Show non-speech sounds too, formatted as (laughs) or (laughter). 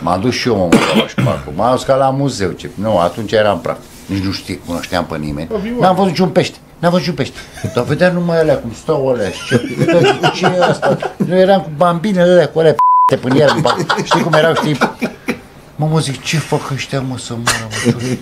M-am dus și eu mă la. M-am dus ca la muzeu. Ce... Nu, atunci eram praf. Nici nu știi, cunoșteam pe nimeni. N-am văzut niciun pește. N-am văzut niciun pește. Dar vedeam numai alea cum stau alea. și Ce, (laughs) ce e asta? Noi eram cu bambinele alea, cu alea pe până iar. Știi cum erau, știi? Mă, mă zic, ce fac ăștia, mă, să moară, mă.